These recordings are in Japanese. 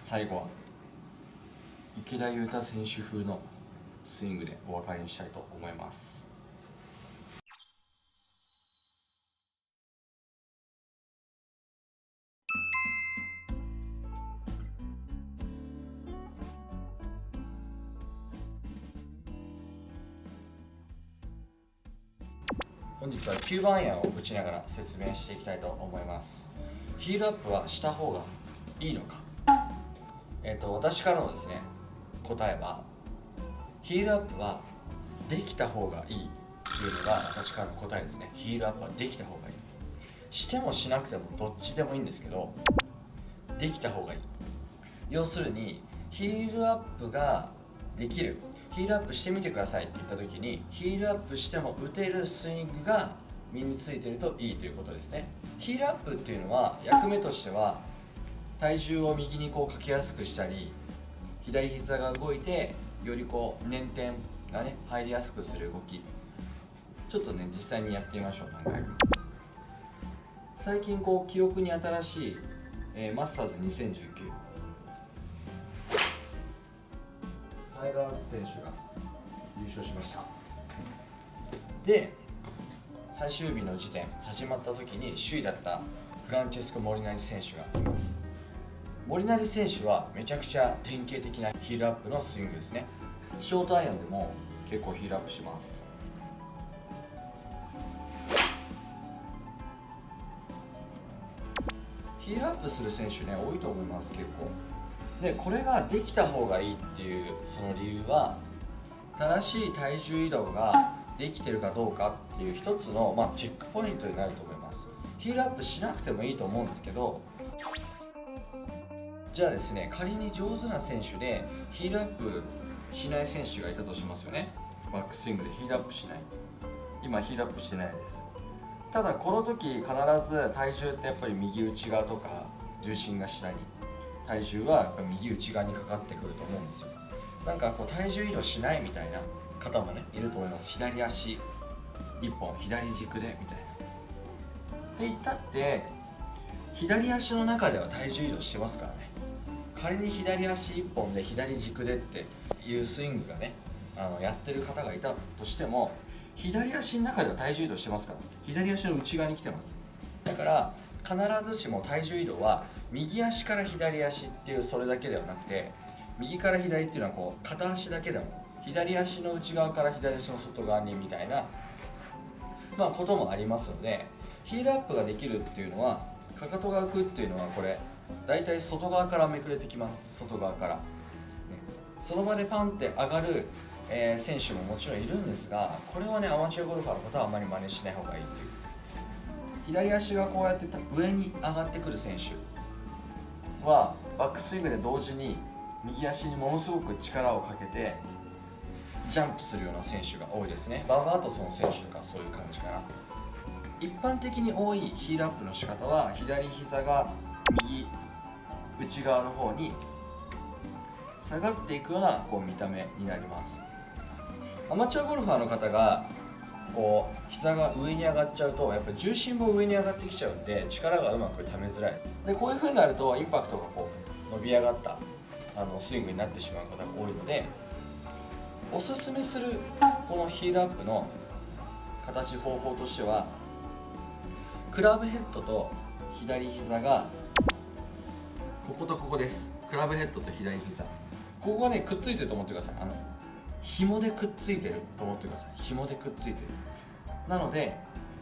最後は池田勇太選手風のスイングでお別れにしたいと思います。本日は9番アイアンを打ちながら説明していきたいと思います。ヒールアップはした方がいいのか？えっ、と私からのですね答えはヒールアップはできた方がいいっていうのが私からの答えですね。ヒールアップはできた方がいい。してもしなくてもどっちでもいいんですけどできた方がいい。要するにヒールアップができる。ヒールアップしてみてくださいって言った時にヒールアップしても打てるスイングが身についてるといいということですね。ヒールアップっていうのは役目としては体重を右にこうかけやすくしたり左膝が動いてよりこう捻転がね入りやすくする動き。ちょっとね実際にやってみましょう何回か最近こう記憶に新しい、えーマスターズ2019タイガー・ウッズ選手が優勝しました。で最終日の時点始まった時に首位だったフランチェスコ・モリナリ選手がいます。モリナリ選手はめちゃくちゃ典型的なヒールアップのスイングですね。ショートアイアンでも結構ヒールアップします。ヒールアップする選手ね多いと思います結構。でこれができた方がいいっていうその理由は正しい体重移動ができてるかどうかっていう一つの、まあ、チェックポイントになると思います。ヒールアップしなくてもいいと思うんですけどじゃあですね仮に上手な選手でヒールアップしない選手がいたとしますよね。バックスイングでヒールアップしない。今ヒールアップしてないです。ただこの時必ず体重ってやっぱり右内側とか重心が下に。体重はやっぱ右内側にかかってくると思うんですよ。なんかこう体重移動しないみたいな方もねいると思います。左足1本左軸でみたいな。って言ったって左足の中では体重移動してますからね。仮に左足1本で左軸でっていうスイングがねあのやってる方がいたとしても左足の中では体重移動してますから。左足の内側に来てます。だから必ずしも体重移動は右足から左足っていうそれだけではなくて右から左っていうのはこう片足だけでも左足の内側から左足の外側にみたいなまあこともありますのでヒールアップができるっていうのはかかとが浮くっていうのはこれ大体外側からめくれてきます。外側から、ね、その場でパンって上がる、えー選手ももちろんいるんですがこれはねアマチュアゴルファーの方はあまり真似しない方がいいっていう。左足がこうやって上に上がってくる選手はバックスイングで同時に右足にものすごく力をかけてジャンプするような選手が多いですね。バーバートソン選手とかそういう感じかな。一般的に多いヒールアップの仕方は左膝が右内側の方に下がっていくようなこう見た目になります。アマチュアゴルファーの方がこう膝が上に上がっちゃうとやっぱ重心も上に上がってきちゃうんで力がうまくためづらい。でこういう風になるとインパクトがこう伸び上がったあのスイングになってしまう方が多いのでおすすめするこのヒールアップの形方法としてはクラブヘッドと左膝がこことここです。クラブヘッドと左膝。ここがねくっついてると思ってください。あの紐でくっついてると思ってください。紐でくっついてる。なので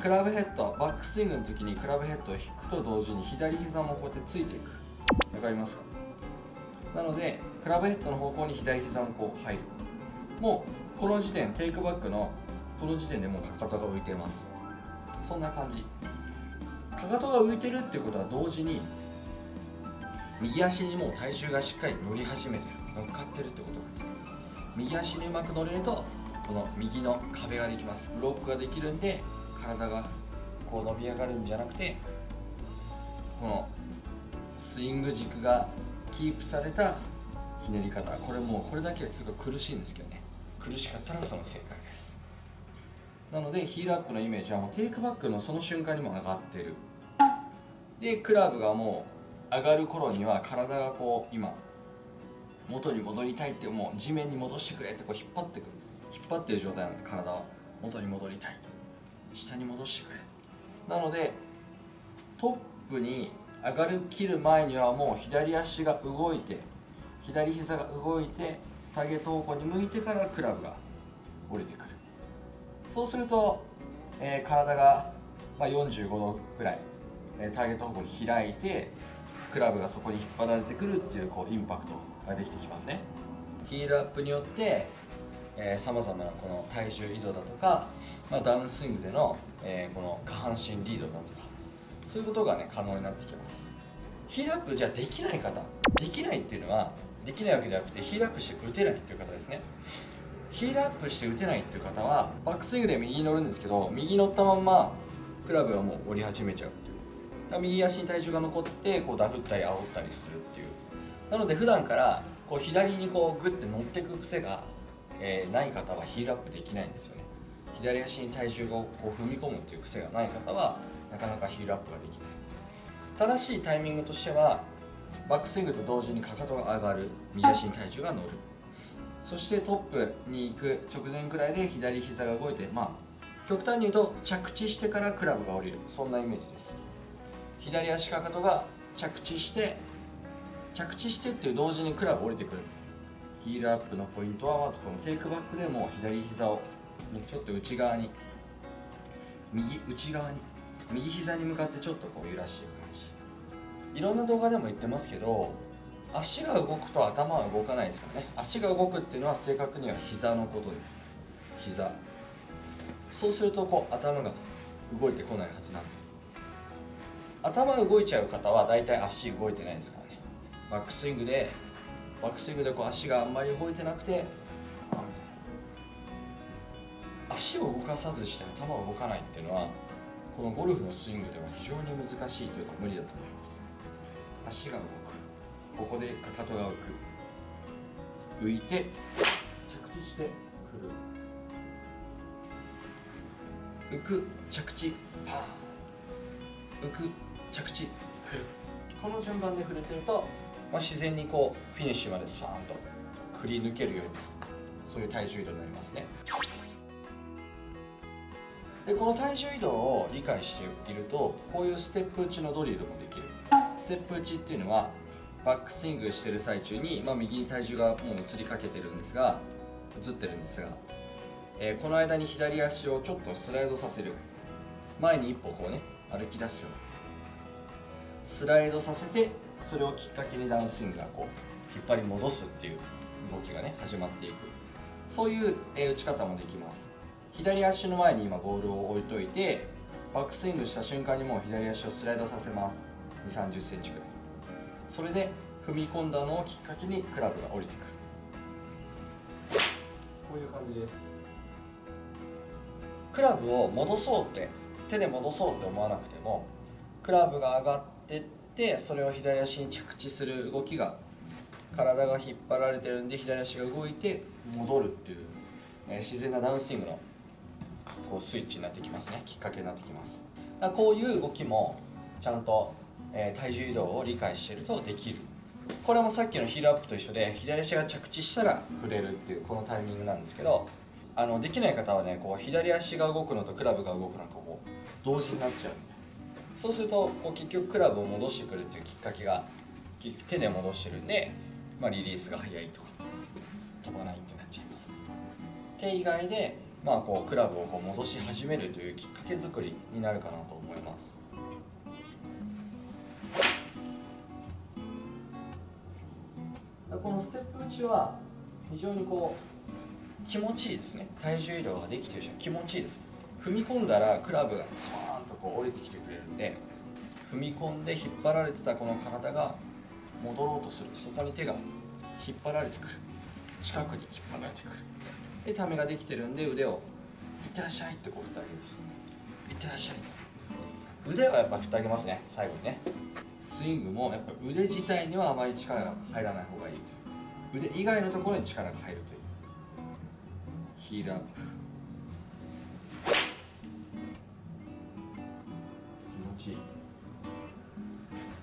クラブヘッドバックスイングの時にクラブヘッドを引くと同時に左膝もこうやってついていく。わかりますか？なのでクラブヘッドの方向に左膝もこう入る。もうこの時点テイクバックのこの時点でもうかかとが浮いてます。そんな感じ。かかとが浮いてるっていうことは同時に右足にもう体重がしっかり乗り始めてる乗っかってるってことなんですね。右足にうまく乗れるとこの右の壁ができます。ブロックができるんで体がこう伸び上がるんじゃなくてこのスイング軸がキープされたひねり方。これもうこれだけすごい苦しいんですけどね。苦しかったらその正解です。なのでヒールアップのイメージはもうテイクバックのその瞬間にも上がってる。でクラブがもう上がる頃には体がこう今元に戻りたいってもう。地面に戻してくれってこう引っ張ってくる。引っ張ってる状態なんで体は。元に戻りたい。下に戻してくれ。なのでトップに上がる切る前にはもう左足が動いて左膝が動いてターゲット方向に向いてからクラブが降りてくる。そうすると、えー、体が、ま、45度くらい、えー、ターゲット方向に開いてクラブがそこに引っ張られてくるっていうこうインパクトができてきますね。ヒールアップによってさまざまなこの体重移動だとか、まあ、ダウンスイングでの、えー、この下半身リードだとかそういうことがね可能になってきます。ヒールアップじゃできない方できないっていうのはできないわけではなくてヒールアップして打てないっていう方ですね。ヒールアップして打てないっていう方はバックスイングで右に乗るんですけど右乗ったまんまクラブはもう折り始めちゃう。右足に体重が残ってこうダフったり煽ったりするっていう。なので普段からこう左にこうグッて乗っていく癖が、えー、ない方はヒールアップできないんですよね。左足に体重をこう踏み込むっていう癖がない方はなかなかヒールアップができない。正しいタイミングとしてはバックスイングと同時にかかとが上がる。右足に体重が乗る。そしてトップに行く直前くらいで左膝が動いてまあ極端に言うと着地してからクラブが降りる。そんなイメージです。左足かかとが着地して着地してっていう同時にクラブ降りてくる。ヒールアップのポイントはまずこのテイクバックでも左膝をちょっと内側に右内側に右膝に向かってちょっとこう揺らしていく感じ。いろんな動画でも言ってますけど足が動くと頭は動かないですからね。足が動くっていうのは正確には膝のことです。膝。そうするとこう頭が動いてこないはずなんで。す頭動いちゃう方は大体足動いてないですからね。バックスイングでバックスイングでこう足があんまり動いてなくて足を動かさずして頭を動かないっていうのはこのゴルフのスイングでは非常に難しいというか無理だと思います。足が動く。ここでかかとが浮く。浮いて着地して振る。浮く着地。パー。浮く。着地。この順番で振れてると、まあ、自然にこうフィニッシュまでスパーンと振り抜けるようなそういう体重移動になりますね。でこの体重移動を理解しているとこういうステップ打ちのドリルもできる。ステップ打ちっていうのはバックスイングしてる最中に、まあ、右に体重がもう移りかけてるんですが移ってるんですが、えー、この間に左足をちょっとスライドさせる。前に一歩こうね歩き出すようにスライドさせてそれをきっかけにダウンスイングがこう引っ張り戻すっていう動きがね始まっていく。そういう、え打ち方もできます。左足の前に今ボールを置いといてバックスイングした瞬間にもう左足をスライドさせます。2 3 0センチぐらい。それで踏み込んだのをきっかけにクラブが降りてくる。こういう感じです。クラブを戻そうって手で戻そうって思わなくてもクラブが上がってってそれを左足に着地する動きが体が引っ張られてるんで左足が動いて戻るっていう、え自然なダウンスイングのこうスイッチになってきますね。きっかけになってきます。こういう動きもちゃんとえー、体重移動を理解してるとできるこれもさっきのヒールアップと一緒で左足が着地したら触れるっていうこのタイミングなんですけどあのできない方はねこう左足が動くのとクラブが動くのがこう同時になっちゃうんで。そうするとこう結局クラブを戻してくるっていうきっかけが手で戻してるんで、まあ、リリースが速いとか飛ばないってなっちゃいます。手以外で、まあ、こうクラブをこう戻し始めるというきっかけ作りになるかなと思います。このステップ打ちは非常にこう気持ちいいですね。体重移動ができてるし気持ちいいです。踏み込んだらクラブがスパこう降りてきてくれるんで踏み込んで引っ張られてたこの体が戻ろうとする。そこに手が引っ張られてくる。近くに引っ張られてくる。でためができてるんで腕を「いってらっしゃい」ってこう振ってあげるんですいってらっしゃい。腕はやっぱ振ってあげますね最後にね。スイングもやっぱ腕自体にはあまり力が入らない方がいいという。腕以外のところに力が入るという。ヒールアップ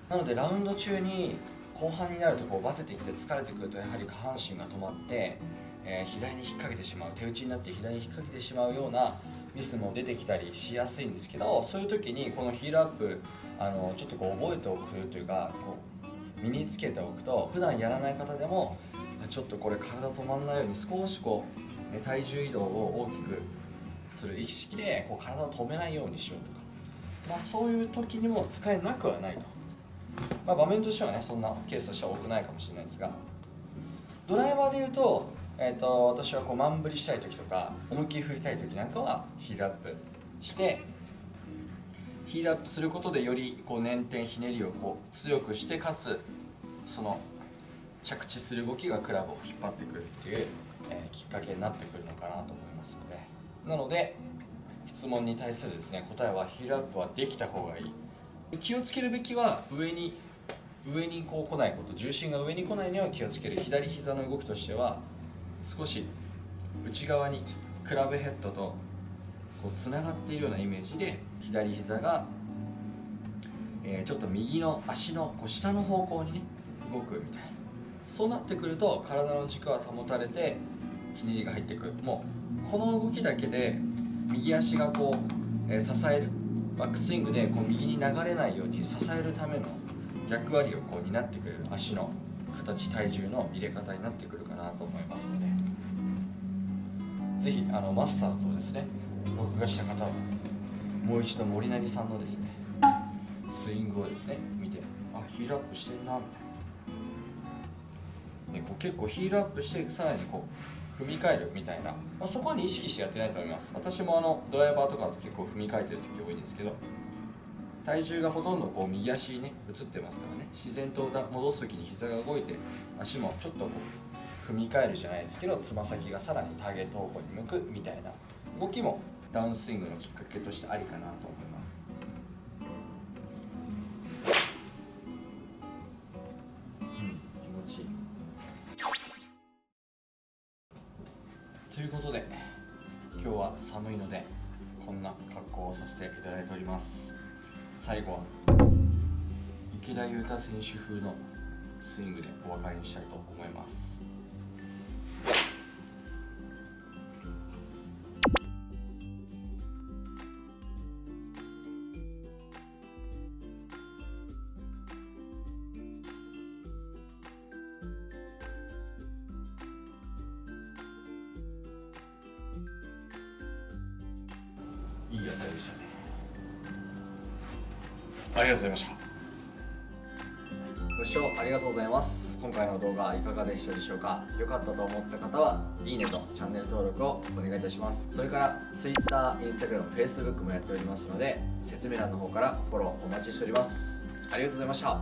なのでラウンド中に後半になるとこうバテてきて疲れてくるとやはり下半身が止まって、えー左に引っ掛けてしまう手打ちになって左に引っ掛けてしまうようなミスも出てきたりしやすいんですけどそういう時にこのヒールアップあのちょっとこう覚えておくというかこう身につけておくと普段やらない方でもちょっとこれ体止まんないように少しこうね体重移動を大きくする意識でこう体を止めないようにしようとか、まあ、そういう時にも使えなくはないと、まあ、場面としてはねそんなケースとしては多くないかもしれないですがドライバーでいうと,、えー、と私はこうマンブリしたい時とか思いっきり振りたい時なんかはヒールアップしてヒールアップすることでよりこう捻転ひねりをこう強くしてかつその着地する動きがクラブを引っ張ってくるっていう、えーきっかけになってくるのかなと思いますので。なので質問に対するですね答えはヒールアップはできた方がいい。気をつけるべきは上に上にこう来ないこと重心が上に来ないには気をつける左膝の動きとしては少し内側にクラブヘッドとこうつながっているようなイメージで左膝が、えちょっと右の足のこう下の方向にね動くみたい。なそうなってくると体の軸は保たれてひねりが入ってくるもうこの動きだけで右足がこう、え支えるバックスイングでこう右に流れないように支えるための役割をこう担ってくれる足の形体重の入れ方になってくるかなと思いますのでぜひあのマスターズをですね録画した方はもう一度森成さんのですねスイングをですね見てあヒールアップしてんなみたいな。ね、こう結構ヒールアップしてさらにこう踏み替えるみたいな、まあ、そこはね意識してやってないと思います。私もあのドライバーとかだと結構踏み替えてる時多いんですけど体重がほとんどこう右足にね移ってますからね。自然とだ戻す時に膝が動いて足もちょっとこう踏み替えるじゃないですけどつま先がさらにターゲット方向に向くみたいな動きもダウンスイングのきっかけとしてありかなと思います。田選手風のスイングでお別れにしたいと思います。いい当たりでしたね。ありがとうございました。ご視聴ありがとうございます。今回の動画いかがでしたでしょうか？良かったと思った方はいいねとチャンネル登録をお願いいたします。それから Twitter、Instagram、Facebook もやっておりますので説明欄の方からフォローお待ちしております。ありがとうございました。